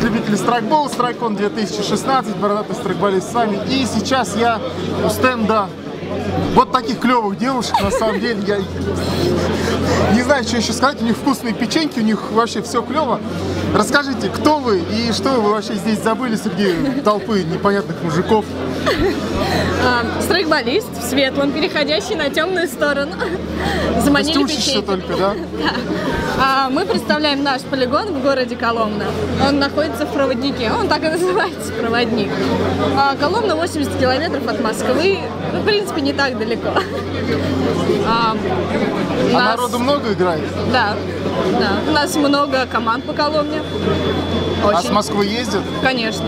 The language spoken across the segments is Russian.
слушатели Страйкбол, Страйкон 2016, бородатый страйкболист с вами. И сейчас я у стенда вот таких клевых девушек, на самом деле, я не знаю, что еще сказать, у них вкусные печеньки, у них вообще все клево. Расскажите, кто вы и что вы вообще здесь забыли среди толпы непонятных мужиков? А, Страйкболист в светлом, переходящий на темную сторону. Заманили Ты учишься печеньки. только, да? А, мы представляем наш полигон в городе Коломна. Он находится в Проводнике. Он так и называется, Проводник. А, Коломна 80 километров от Москвы. Ну, в принципе, не так далеко. А, у А нас- народу много играет? Да, да. У нас много команд по Коломне. А с Очень. Москвы ездят? Конечно,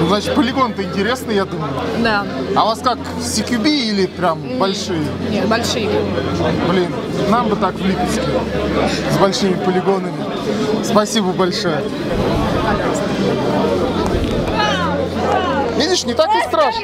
Ну, значит, полигон-то интересный, я думаю. да. А у вас как, CQB или прям большие? Нет, большие. Блин, нам бы так в Липецке, с большими полигонами. Спасибо большое. Видишь, не так и страшно.